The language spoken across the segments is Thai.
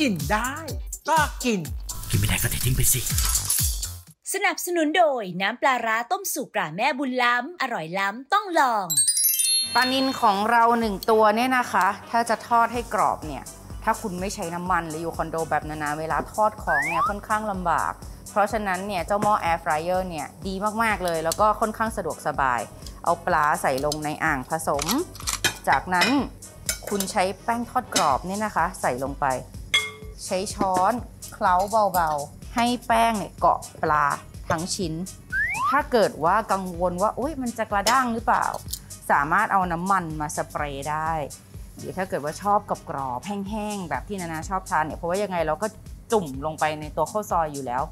กินได้ ก็กิน กินไม่ได้ก็เททิ้งไปสิ สนับสนุนโดยน้ำปลาร้าต้มสุกตราแม่บุญล้ำ อร่อยล้ำต้องลองปลานินของเราหนึ่งตัวเนี่ยนะคะ ถ้าจะทอดให้กรอบเนี่ย ถ้าคุณไม่ใช้น้ำมันหรืออยู่คอนโดแบบนานๆเวลาทอดของเนี่ยค่อนข้างลำบาก เพราะฉะนั้นเนี่ยเจ้าหม้อแอร์ฟรายเออร์เนี่ยดีมากๆเลย แล้วก็ค่อนข้างสะดวกสบาย เอาปลาใส่ลงในอ่างผสม จากนั้นคุณใช้แป้งทอดกรอบเนี่ยนะคะ ใส่ลงไป ใช้ช้อนเคล้าเบาๆ ให้แป้งเนี่ยเกาะปลาทั้งชิ้น ถ้าเกิดว่ากังวลว่าอุ้ยมันจะกระด้างหรือเปล่า สามารถเอาน้ำมันมาสเปรย์ได้ หรือถ้าเกิดว่าชอบกับกรอบแห้งๆ แบบที่นานาชอบทานเนี่ยเพราะว่ายังไงเราก็จุ่มลงไปในตัวข้าวซอยอยู่แล้ว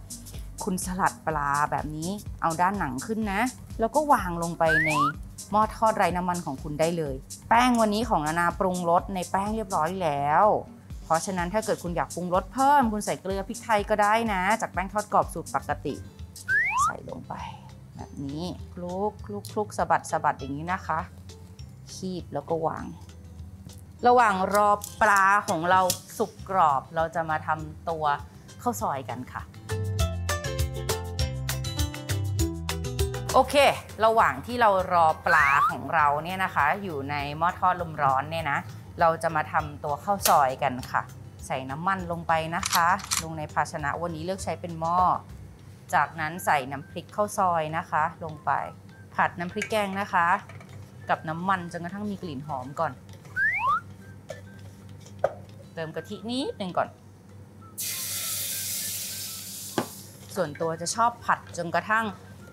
คุณสลัดปลาแบบนี้เอาด้านหนังขึ้นนะ แล้วก็วางลงไปในหม้อทอดไร้น้ำมันของคุณได้เลย แป้งวันนี้ของนานาปรุงรสในแป้งเรียบร้อยแล้ว ราะฉะนั้นถ้าเกิดคุณอยากปรุงรสเพิ่ม คุณใส่เกลือพริกไทยก็ได้นะ จากแป้งทอดกรอบสูตรปกติ ใส่ลงไป แบบนี้คลุกคลุกคลุกสะบัดสะบัดอย่างนี้นะคะ คีบแล้วก็วาง ระหว่างรอปลาของเราสุกกรอบเราจะมาทำตัวข้าวซอยกันค่ะโอเค ระหว่างที่เรารอปลาของเราเนี่ยนะคะ อยู่ในหม้อทอดลมร้อนเนี่ยนะ เราจะมาทำตัวข้าวซอยกันค่ะ ใส่น้ำมันลงไปนะคะ ลงในภาชนะวันนี้เลือกใช้เป็นหม้อ จากนั้นใส่น้ำพริกข้าวซอยนะคะ ลงไป ผัดน้ำพริกแกงนะคะ กับน้ำมันจนกระทั่งมีกลิ่นหอมก่อน เติมกะทินิดนึงก่อน ส่วนตัวจะชอบผัดจนกระทั่ง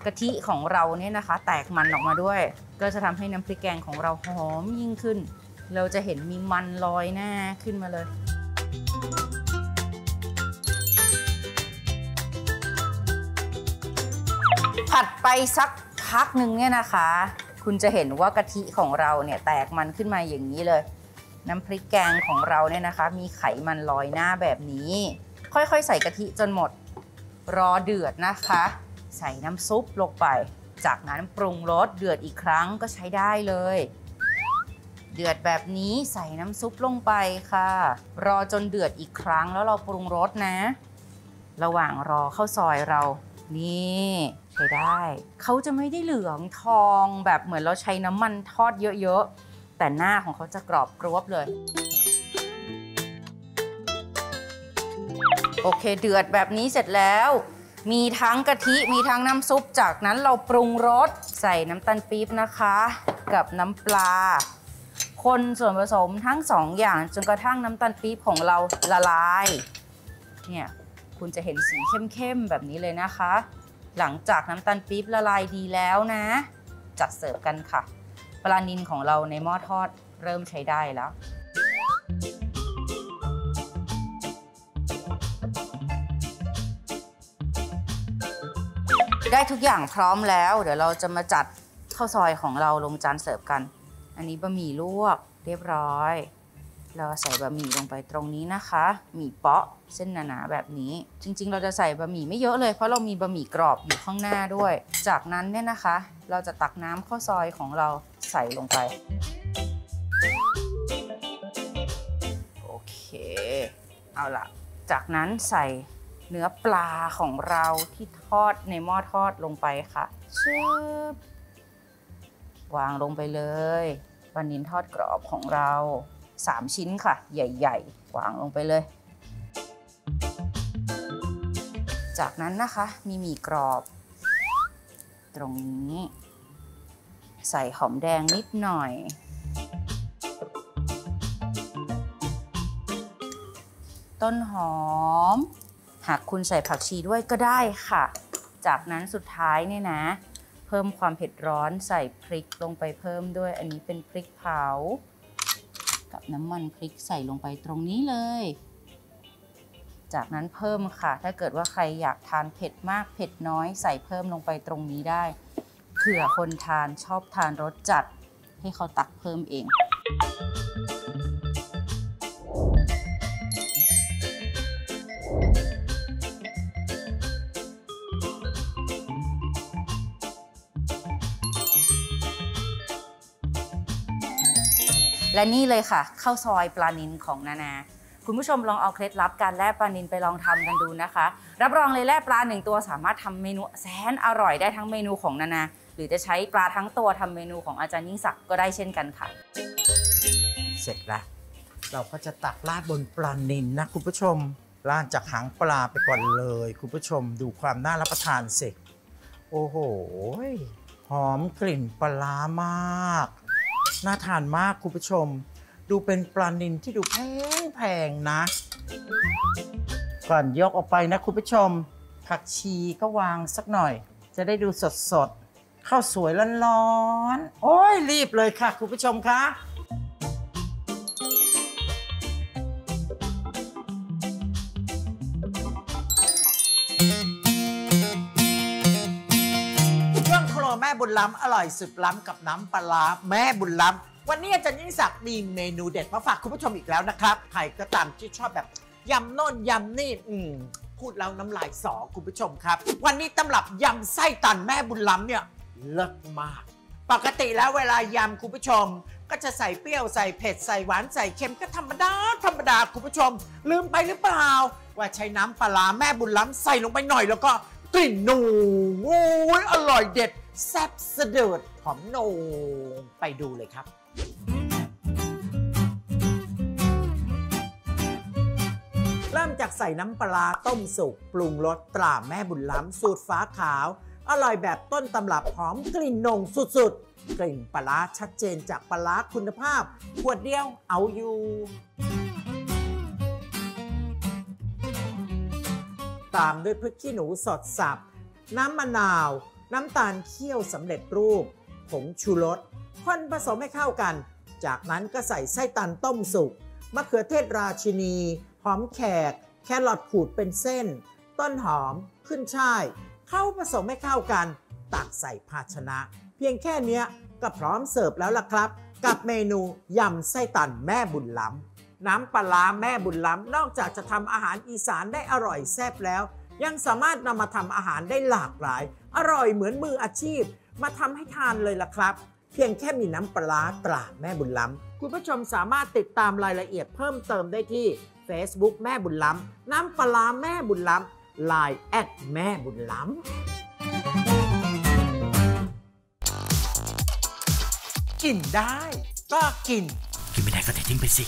กะทิของเราเนี่ยนะคะ แตกมันออกมาด้วย ก็จะทำให้น้ำพริกแกงของเราหอมยิ่งขึ้น เราจะเห็นมีมันลอยหน้าขึ้นมาเลยผัดไปสักพักหนึ่งเนี่ยนะคะ คุณจะเห็นว่ากะทิของเราเนี่ยแตกมันขึ้นมาอย่างนี้เลย น้ำพริกแกงของเราเนี่ยนะคะ มีไขมันลอยหน้าแบบนี้ ค่อยๆ ใส่กะทิจนหมด รอเดือดนะคะ ใส่น้ำซุปลงไป จากนั้นปรุงรสเดือดอีกครั้งก็ใช้ได้เลย ดือดแบบนี้ใส่น้ำซุปลงไปค่ะ รอจนเดือดอีกครั้งแล้วเราปรุงรสนะ ระหว่างรอข้าวซอยเรา นี่ใช้ได้ เขาจะไม่ได้เหลืองทองแบบเหมือนเราใช้น้ำมันทอดเยอะๆ แต่หน้าของเขาจะกรอบกรอบเลย โอเคเดือดแบบนี้เสร็จแล้วมีทั้งกะทิมีทั้งน้ำซุป จากนั้นเราปรุงรส ใส่น้ำตาลปี๊บนะคะ กับน้ำปลา คนส่วนผสมทั้งสองอย่างจนกระทั่งน้ำตาลปี๊บของเราละลาย เนี่ยคุณจะเห็นสีเข้มๆแบบนี้เลยนะคะ หลังจากน้ำตาลปี๊บละลายดีแล้วนะ จัดเสิร์ฟกันค่ะ ปลานินของเราในหม้อทอดเริ่มใช้ได้แล้วได้ทุกอย่างพร้อมแล้ว เดี๋ยวเราจะมาจัดข้าวซอยของเราลงจานเสิร์ฟกัน อันนี้บะหมี่ลวกเรียบร้อย เราใส่บะหมี่ลงไปตรงนี้นะคะหมี่เปาะเส้นหนาๆแบบนี้ จริงๆ เราจะใส่บะหมี่ไม่เยอะเลย เพราะเรามีบะหมี่กรอบอยู่ข้างหน้าด้วย จากนั้นเนี่ยนะคะ เราจะตักน้ำข้าวซอยของเราใส่ลงไปโอเคเอาละจากนั้นใส่เนื้อปลาของเราที่ทอดในหม้อทอดลงไปค่ะชึบวางลงไปเลย ปลานินทอดกรอบของเรา 3 ชิ้นค่ะ ใหญ่ๆ วางลงไปเลย จากนั้นนะคะมีหมี่กรอบ ตรงนี้ ใส่หอมแดงนิดหน่อย ต้นหอม หากคุณใส่ผักชีด้วยก็ได้ค่ะ จากนั้นสุดท้ายเนี่ยนะ เพิ่มความเผ็ดร้อนใส่พริกลงไปเพิ่มด้วย อันนี้เป็นพริกเผา กับน้ำมันพริกใส่ลงไปตรงนี้เลย จากนั้นเพิ่มค่ะ ถ้าเกิดว่าใครอยากทานเผ็ดมากเผ็ดน้อยใส่เพิ่มลงไปตรงนี้ได้เผื่อคนทานชอบทานรสจัด ให้เขาตักเพิ่มเอง และนี่เลยค่ะข้าวซอยปลานินของนานาคุณผู้ชมลองเอาเคล็ดลับการแล่ปลานิลไปลองทำกันดูนะคะ รับรองเลยแล่ปลาหนึ่งตัวสามารถทำเมนูแสนอร่อยได้ทั้งเมนูของนานา หรือจะใช้ปลาทั้งตัวทำเมนูของอาจารย์ยิ่งศักดิ์ก็ได้เช่นกันค่ะ เสร็จแล้วเราก็จะตักราดบนปลานิลนะคุณผู้ชมราดจากหางปลาไปก่อนเลย คุณผู้ชมดูความน่ารับประทานสิโอ้โหหอมกลิ่นปลามาก น่าทานมากคุณผู้ชม ดูเป็นปลานิลที่ดูแพงแพงๆนะ ก่อนยกออกไปนะคุณผู้ชม ผักชีก็วางสักหน่อย จะได้ดูสดสดๆข้าวสวยร้อนๆโอ้ยรีบเลยค่ะคุณผู้ชมคะ บุญล้ำอร่อยสุดล้ำกับน้ำปลาร้าแม่บุญล้ำวันนี้อาจารย์ยิ่งศักดิ์มีเมนูเด็ดมาฝากคุณผู้ชมอีกแล้วนะครับใครก็ตามที่ชอบแบบยำโน่นยำนี่อืมพูดแล้วน้ำลายสอคุณผู้ชมครับ วันนี้ตำรับยำไส้ตันแม่บุญล้ำเนี่ยเลิศมาก ปกติแล้วเวลายำคุณผู้ชม ก็จะใส่เปรี้ยวใส่เผ็ดใส่หวานใส่เค็มก็ธรรมดาธรรมดาคุณผู้ชม ลืมไปหรือเปล่า ว่าใช้น้ำปลาร้าแม่บุญล้ำใส่ลงไปหน่อยแล้วก็ กลิ่นหนูโอ้ยอร่อยเด็ด แซ่บสะเดิดหอมโหนงไปดูเลยครับ เริ่มจากใส่น้ำปลาต้มสุก ปรุงรสตราแม่บุญล้ำสูตรฟ้าขาว อร่อยแบบต้นตำรับหอมกลิ่นนงสุดๆ กลิ่นปลาชัดเจนจากปลาคุณภาพ ขวดเดียวเอาอยู่ ตามด้วยพริกขี้หนูสดสับ น้ำมะนาว น้ำตาลเคี่ยวสำเร็จรูป ผงชูรสคนผสมให้เข้ากัน จากนั้นก็ใส่ไส้ตันต้มสุก มะเขือเทศราชินี หอมแขก แครอทขูดเป็นเส้น ต้นหอม ขึ้นช่าย เข้าผสมให้เข้ากัน ตักใส่ภาชนะ เพียงแค่เนี้ยก็พร้อมเสิร์ฟแล้วล่ะครับ กับเมนูยำไส้ตันแม่บุญล้ำ น้ำปลาแม่บุญล้ำนอกจากจะทำอาหารอีสานได้อร่อยแซ่บแล้ว ยังสามารถนำมาทำอาหารได้หลากหลาย อร่อยเหมือนมืออาชีพ มาทำให้ทานเลยล่ะครับ เพียงแค่มีน้ำปลาร้าตราแม่บุญล้ำคุณผู้ชมสามารถติดตามรายละเอียดเพิ่มเติมได้ที่ Facebook แม่บุญล้ำน้ำปลาร้าแม่บุญล้ำ Line แอดแม่บุญล้ำกินได้ก็กิน กินไม่ได้ก็เททิ้งไปสิ